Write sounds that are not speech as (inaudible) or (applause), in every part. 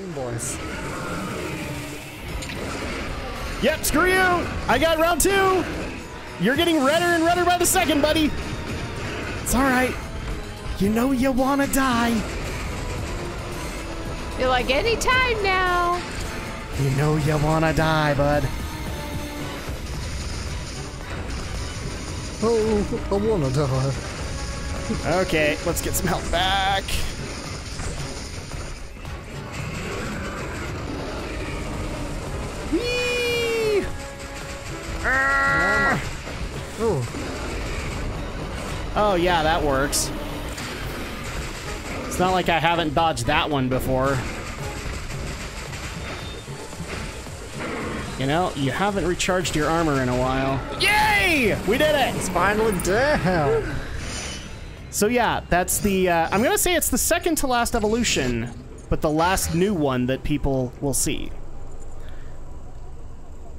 Boom boys. Yep, screw you. I got round two. You're getting redder and redder by the second, buddy. It's all right. You know you want to die. You're like, any time now. You know you want to die, bud. Oh, I wanna die. Okay, let's get some health back. Oh, Oh, yeah, that works. It's not like I haven't dodged that one before. You know, you haven't recharged your armor in a while. Yay! We did it! it's finally down. So yeah, that's the, uh, I'm gonna say it's the second to last evolution, but the last new one that people will see.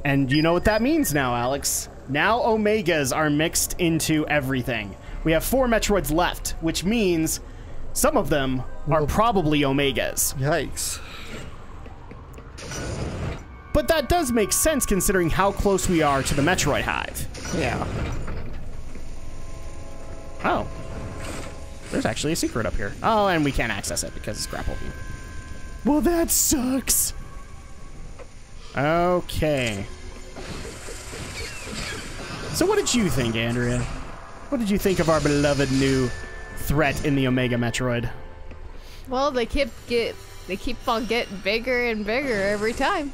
And you know what that means now, Alex. Now Omegas are mixed into everything. We have four Metroids left, which means some of them are probably Omegas. Yikes. But that does make sense considering how close we are to the Metroid Hive. Yeah. Oh. There's actually a secret up here. Oh, and we can't access it because it's grapple view. Well, that sucks. Okay. So what did you think, Andrea? What did you think of our beloved new threat in the Omega Metroid? Well, they keep get they keep on getting bigger and bigger every time.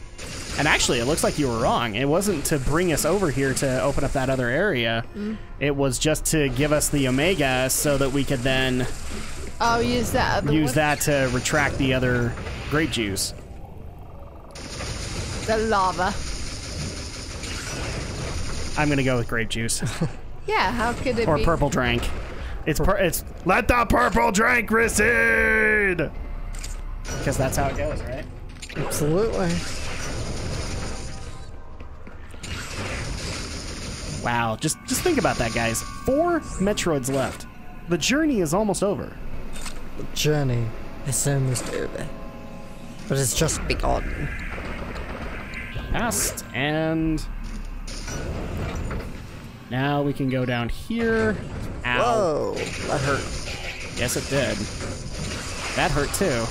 And actually, it looks like you were wrong. It wasn't to bring us over here to open up that other area. Mm. It was just to give us the Omega so that we could then I'll use that use one. that to retract the other grape juice. The lava. I'm gonna go with grape juice (laughs) Yeah, how could it or be? Or purple drink. It's pur- it's let the purple drink recede. Because that's how it goes, right? Absolutely. Wow, just just think about that, guys. Four Metroids left. The journey is almost over. The journey is almost over. But it's just begun. Past and now we can go down here. Ow. Whoa, that hurt. Yes, it did. That hurt too.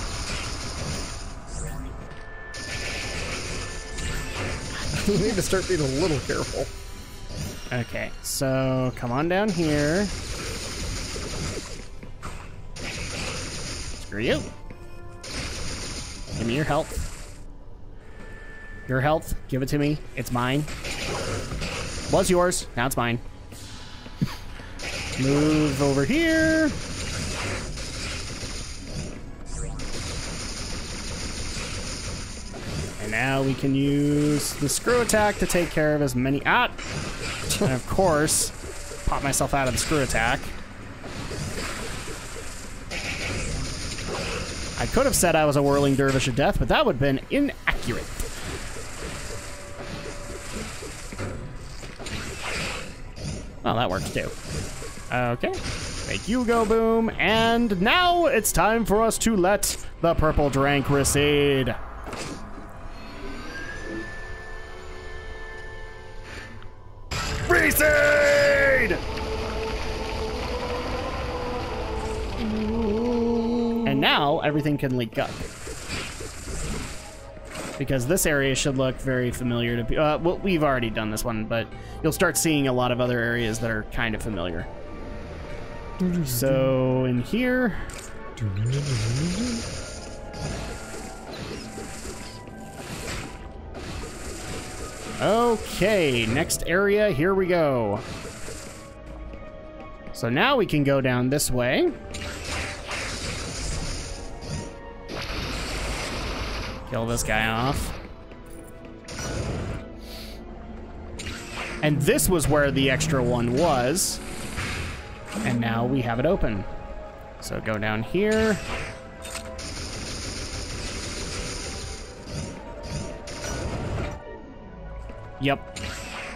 (laughs) we need to start being a little careful. Okay, so come on down here. Screw you. Give me your health. Your health, give it to me. It's mine. Was yours, now it's mine. Move over here. And now we can use the screw attack to take care of as many. Ah! And of course, pop myself out of the screw attack. I could have said I was a whirling dervish of death, but that would have been inaccurate. Well, that works too. Okay. Thank you, Go Boom. And now it's time for us to let the purple drink recede. Recede! And now everything can leak up. Because this area should look very familiar to people. Uh, well, we've already done this one, but you'll start seeing a lot of other areas that are kind of familiar. So in here, Okay, next area, here we go. So now we can go down this way. Kill this guy off. And this was where the extra one was. And now we have it open. So go down here. Yep.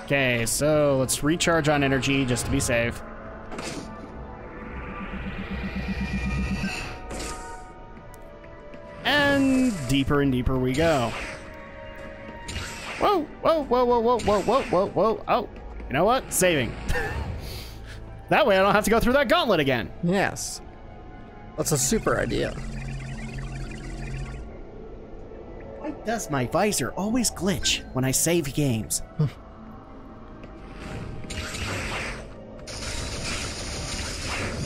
Okay, so let's recharge on energy just to be safe. Deeper and deeper we go. Whoa, whoa, whoa, whoa, whoa, whoa, whoa, whoa, whoa. Oh, you know what? Saving. (laughs) that way I don't have to go through that gauntlet again. Yes. That's a super idea. Why does my visor always glitch when I save games? (laughs)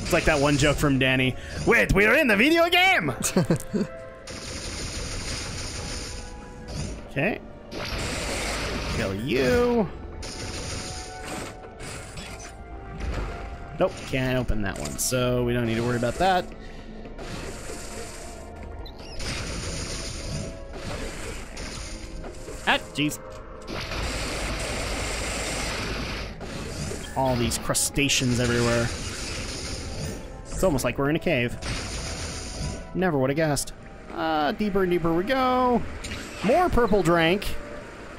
it's like that one joke from Danny. Wait, we're in the video game! (laughs) okay. Kill you. Nope, can't open that one, so we don't need to worry about that. Ah, jeez. All these crustaceans everywhere. It's almost like we're in a cave. Never would have guessed. Ah, deeper and deeper we go. More purple drank.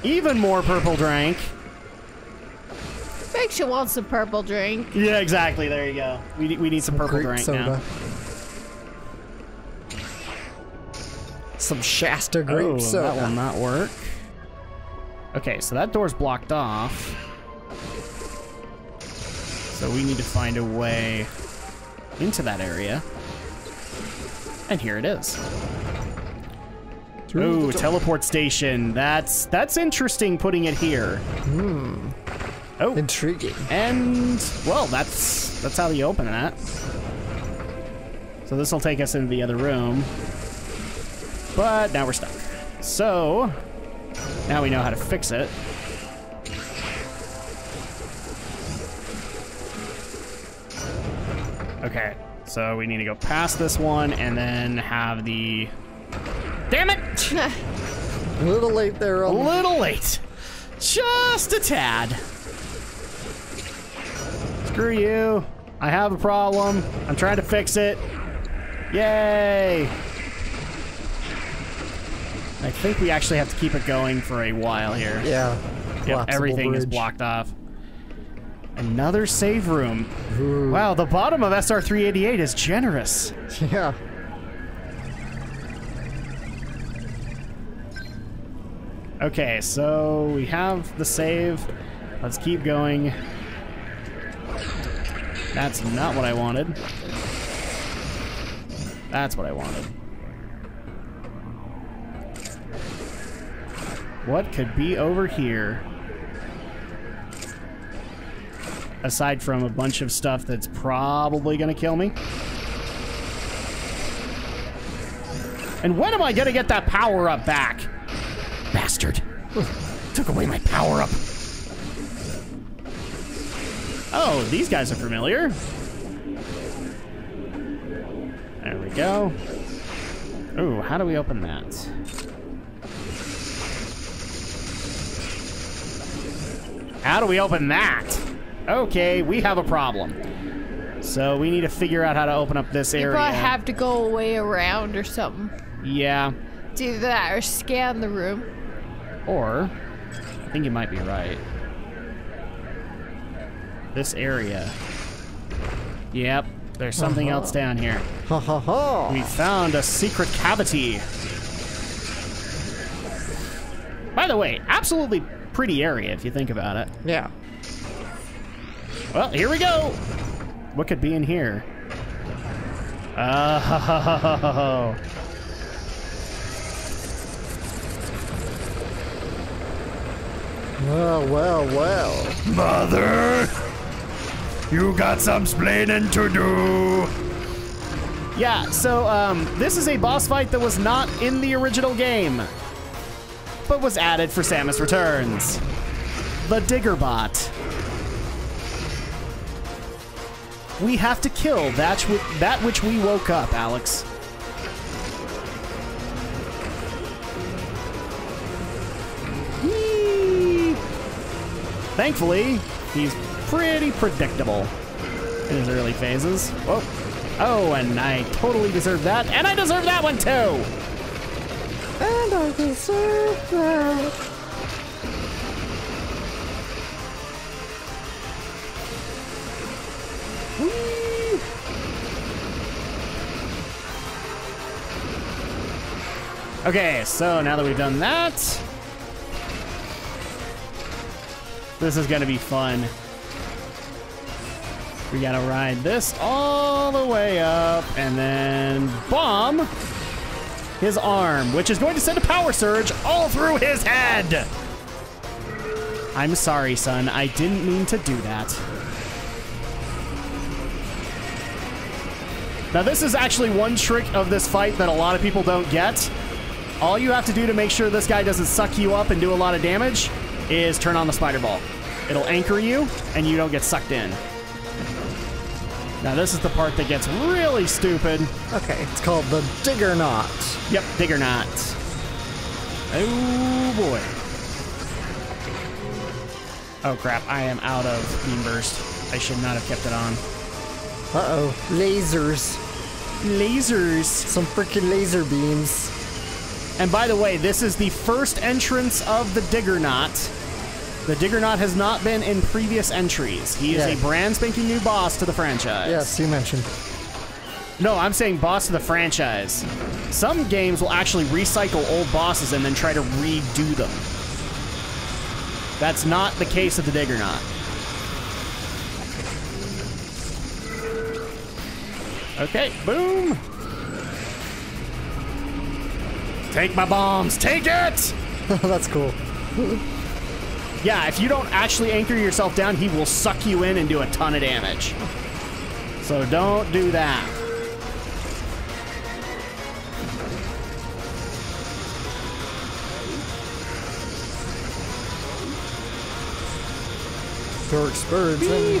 Even more purple drank. Makes you want some purple drink. Yeah, exactly. There you go. We, need- we need some, purple Grape drink now. Some Shasta grape oh, soda. that will not work. Okay, so that door's blocked off. So we need to find a way into that area. And here it is. Ooh, teleport station. That's that's interesting putting it here. Hmm. Oh, Intriguing. and well, that's that's how you open that. So this will take us into the other room. But now we're stuck. So now we know how to fix it. Okay, so we need to go past this one and then have the. Damn it! A little late there A little late. Just a tad. Screw you. I have a problem. I'm trying to fix it. Yay! I think we actually have to keep it going for a while here. Yeah. Yep, everything is blocked off. Another save room. Ooh. Wow, the bottom of SR388 is generous. Yeah. Okay, so we have the save. Let's keep going. That's not what I wanted. That's what I wanted. What could be over here? Aside from a bunch of stuff that's probably gonna kill me. And when am I gonna get that power up back? Bastard. Took away my power up. Oh, these guys are familiar. There we go. Ooh, how do we open that? How do we open that? Okay, we have a problem. So we need to figure out how to open up this You area. probably have to go away around or something. yeah. Do that or scan the room. Or, I think you might be right. This area. Yep, there's something else uh-huh. down here. Ha ha ha. We found a secret cavity. By the way, absolutely pretty area if you think about it. Yeah. Well, here we go. What could be in here? (laughs) Oh. Well, well, well. Mother! You got some splaining to do! Yeah, so, um, this is a boss fight that was not in the original game, but was added for Samus Returns. The Diggerbot. We have to kill that, wh- that which we woke up, Alex. Thankfully, he's pretty predictable in his early phases. Whoa. Oh, and I totally deserve that, and I deserve that one too! And I deserve that. Okay, so now that we've done that, this is gonna be fun. We gotta ride this all the way up and then bomb his arm, which is going to send a power surge all through his head. I'm sorry, son. I didn't mean to do that. Now, this is actually one trick of this fight that a lot of people don't get. All you have to do to make sure this guy doesn't suck you up and do a lot of damage is turn on the spider ball. It'll anchor you, and you don't get sucked in. Now, this is the part that gets really stupid. Okay, it's called the Diggernaut. Yep, Diggernaut. Oh boy. Oh crap, I am out of beam burst. I should not have kept it on. Uh-oh, lasers. Lasers. Some freaking laser beams. And by the way, this is the first entrance of the Diggernaut. The Diggernaut has not been in previous entries. He is Yeah. a brand spanking new boss to the franchise. Yes, you mentioned. No, I'm saying boss to the franchise. Some games will actually recycle old bosses and then try to redo them. That's not the case of the Diggernaut. Okay, boom. Take my bombs. Take it! (laughs) That's cool. (laughs) Yeah, if you don't actually anchor yourself down, he will suck you in and do a ton of damage. So don't do that. Dark spurts and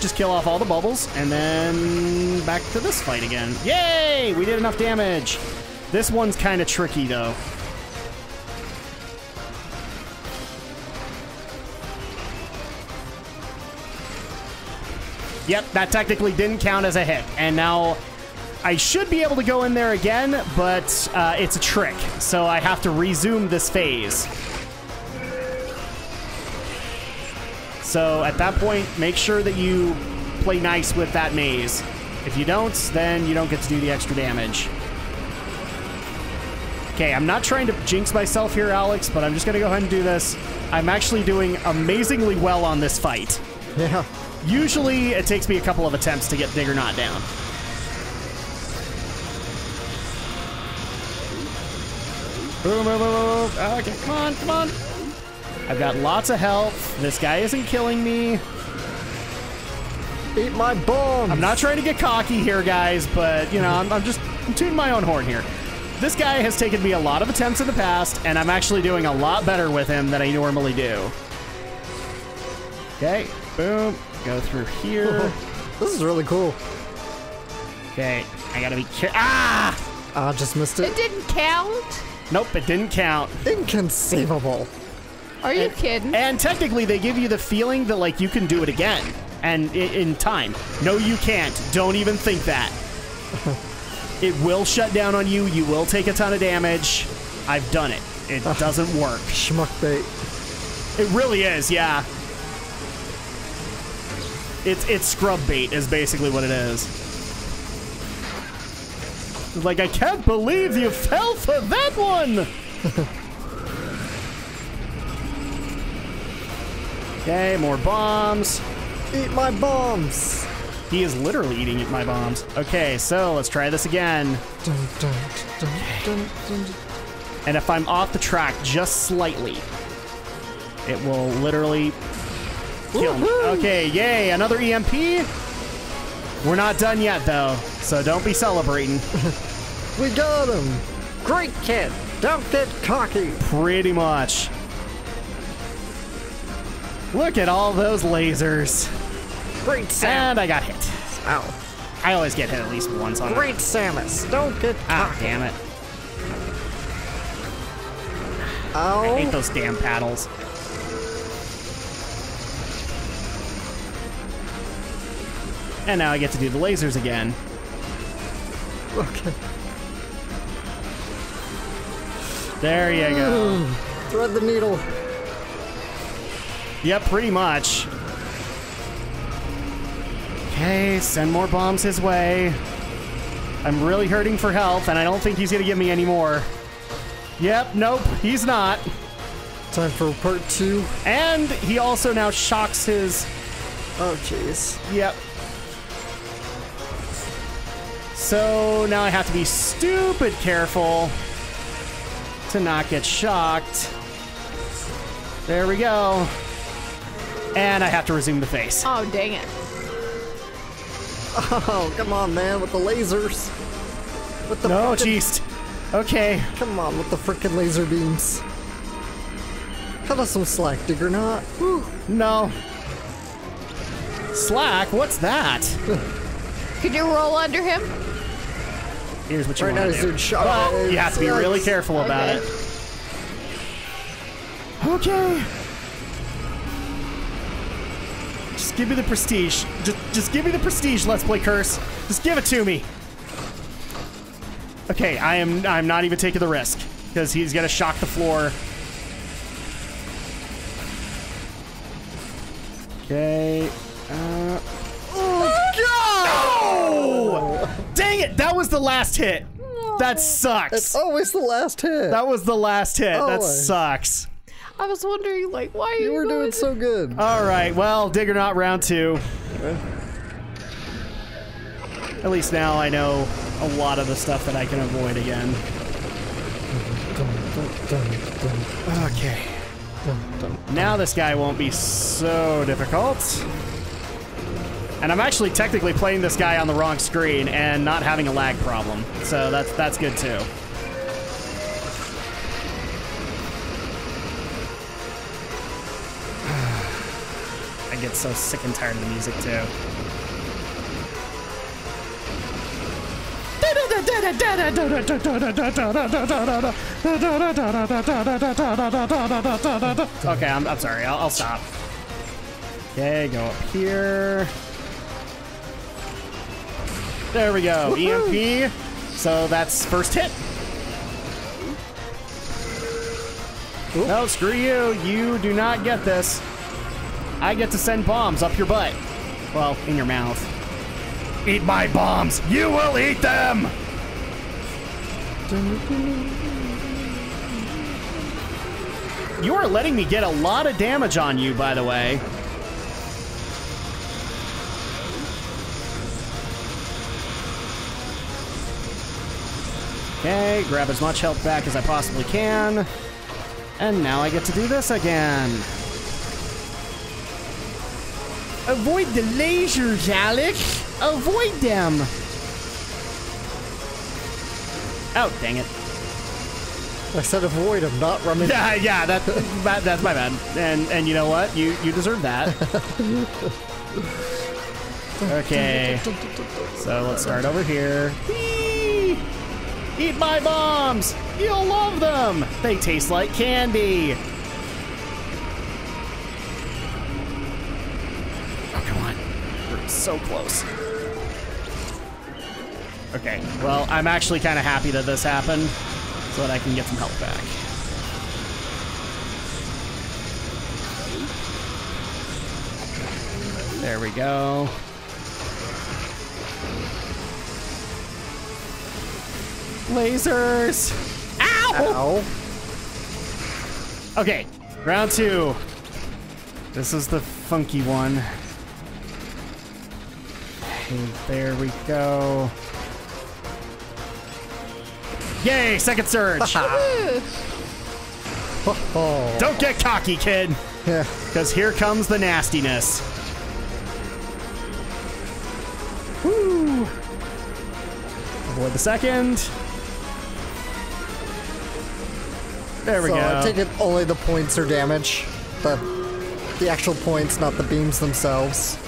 Just kill off all the bubbles, and then back to this fight again. Yay! We did enough damage. This one's kind of tricky, though. Yep, that technically didn't count as a hit. And now I should be able to go in there again, but uh, it's a trick. So I have to resume this phase. So at that point, make sure that you play nice with that maze. If you don't, then you don't get to do the extra damage. Okay, I'm not trying to jinx myself here, Alex, but I'm just gonna go ahead and do this. I'm actually doing amazingly well on this fight. (laughs) yeah. Usually, it takes me a couple of attempts to get Diggernaut down. Boom, boom, boom, boom. Okay, ah, come on, come on. I've got lots of health. This guy isn't killing me. Eat my bombs. I'm not trying to get cocky here, guys, but, you know, I'm, I'm just I'm tooting my own horn here. This guy has taken me a lot of attempts in the past, and I'm actually doing a lot better with him than I normally do. Okay, boom. Go through here. (laughs) This is really cool. Okay, I gotta be care- Ah! I just missed It it. didn't count. Nope, it didn't count. Inconceivable. Are you And- kidding? And technically, they give you the feeling that, like, you can do it again. And i- in time. No, you can't. Don't even think that. (laughs) it will shut down on you. You will take a ton of damage. I've done it. It doesn't work. Schmuck bait. It really is, yeah. It's it's scrub bait is basically what it is. Like I can't believe you fell for that one. (laughs) okay, more bombs. Eat my bombs. He is literally eating my bombs. Okay, so let's try this again. Dun, dun, dun, dun, dun, dun. And if I'm off the track just slightly, it will literally kill me. Okay, yay, another EMP. We're not done yet, though, so don't be celebrating. (laughs) We got him. Great kid. Don't get cocky. Pretty much. Look at all those lasers. Great Sam. And I got hit. Ow. I always get hit at least once on it. Great Samus. Don't get Ah, cocky. damn it. I hate those damn paddles. And now I get to do the lasers again. Okay. There you go. (sighs) Thread the needle. Yep, pretty much. Okay, send more bombs his way. I'm really hurting for health, and I don't think he's gonna give me any more. Yep, nope, he's not. Time for part two. And he also now shocks his. Oh, jeez. Yep. So now I have to be stupid careful to not get shocked. There we go. And I have to resume the face. Oh, dang it. (laughs) Oh, come on, man, with the lasers. With the No, frickin- jeez. Okay. Come on, with the freaking laser beams. Cut us some slack, Diggernaut. Whew. No. Slack? What's that? (laughs) Could you roll under him? Here's what you Right want to do. But you have to be really careful about Okay. it. Okay. Just give me the prestige. Just, just give me the prestige. Let's play curse. Just give it to me. Okay, I am. I'm not even taking the risk because he's gonna shock the floor. Okay. That was the last hit. That sucks. It's always the last hit. That was the last hit. That sucks. I was wondering, like, why you, you were doing so good. All right. Well, Diggernaut round two. At least now I know a lot of the stuff that I can avoid again. Okay. Now this guy won't be so difficult. And I'm actually technically playing this guy on the wrong screen and not having a lag problem. So that's that's good too. (sighs) I get so sick and tired of the music too. Okay, I'm, I'm sorry. I'll, I'll stop. Okay, go up here. There we go. EMP. So that's first hit. No, screw you. You do not get this. I get to send bombs up your butt. Well, in your mouth. Eat my bombs. You will eat them. You are letting me get a lot of damage on you, by the way. Okay, grab as much health back as I possibly can. And now I get to do this again. Avoid the lasers, Alex. Avoid them. Oh, dang it. I said avoid him, not run into (laughs) Yeah, yeah, that, that that's my bad. And and you know what? You you deserve that. (laughs) Okay. So let's start over here. Eat my bombs! You'll love them! They taste like candy! Oh, come on. We're so close. Okay, well, I'm actually kind of happy that this happened so that I can get some health back. There we go. Lasers! Ow! Ow. Okay, round two. This is the funky one. Okay, there we go. Yay, second surge. (laughs) Oh. Don't get cocky, kid, Yeah. because here comes the nastiness. Woo! Avoid the second. There we so go. I take it only the points are damage. The the actual points, not the beams themselves.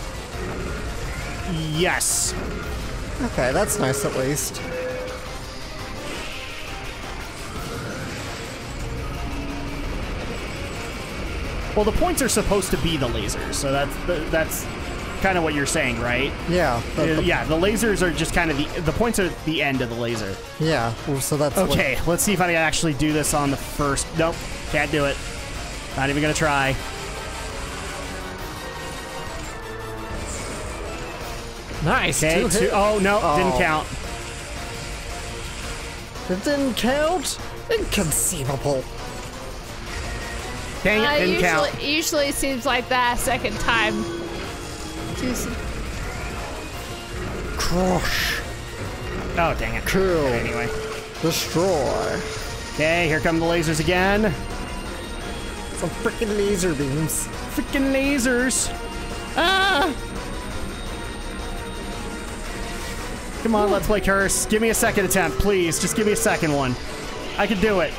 yes. Okay, that's nice at least. Well, the points are supposed to be the lasers, so that's that's kind of what you're saying, right? Yeah. the- Uh, the- yeah, the lasers are just kind of the the points are the end of the laser. Yeah. well, So that's what- Okay, let's see if I can actually do this on the first. Nope, can't do it. Not even gonna try. nice. Okay, two two, oh no, Oh. didn't count. It didn't count? Inconceivable. Dang it, Uh, didn't usually, count. usually seems like that second time. Just- Crush. Oh, dang it. Kill. Anyway. Destroy. Okay, here come the lasers again. Some freaking laser beams. Freaking lasers. Ah! Come on, let's play Curse. Give me a second attempt, please. Just give me a second one. I can do it.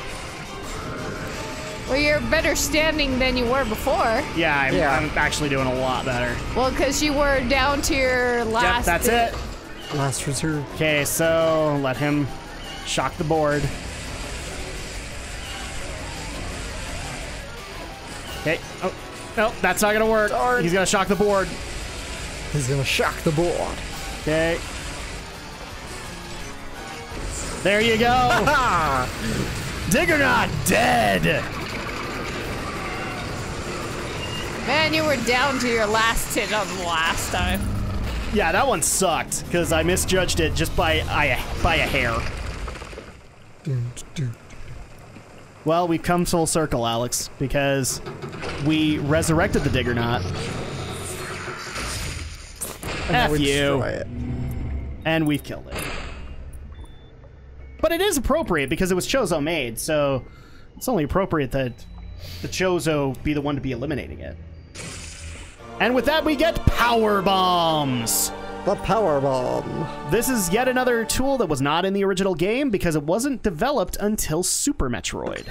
Well, you're better standing than you were before. Yeah, I'm, Yeah. I'm actually doing a lot better. Well, because you were down to your Yep, last. that's it. Last reserve. Okay, so let him shock the board. Okay. Oh, no, that's not gonna work. Darn. He's gonna shock the board. He's gonna shock the board. Okay. There you go. (laughs) Diggernaut dead. Man, you were down to your last hit on the last time. Yeah, that one sucked because I misjudged it just by I, by a hair. Well, we've come full circle, Alex, because we resurrected the Diggernaut. And F you. it. and we've killed it. But it is appropriate because it was Chozo made, so it's only appropriate that the Chozo be the one to be eliminating it. And with that, we get power bombs. The power bomb. This is yet another tool that was not in the original game because it wasn't developed until Super Metroid.